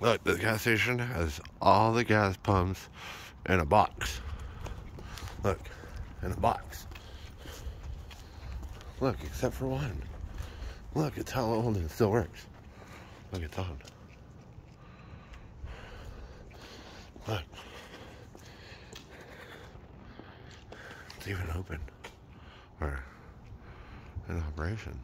Look, the gas station has all the gas pumps in a box. Look, in a box. Look, except for one. Look, it's how old and it still works. Look, it's on. Look. It's even open. Or in operation.